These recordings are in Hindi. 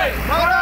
Hey!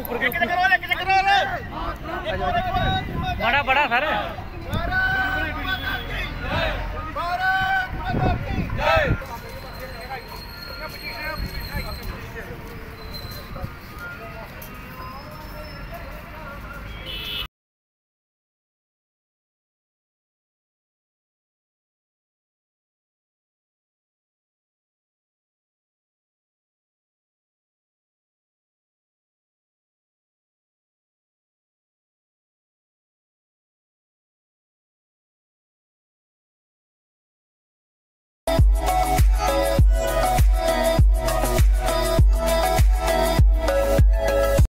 ऊपर के बड़ा बड़ा सर।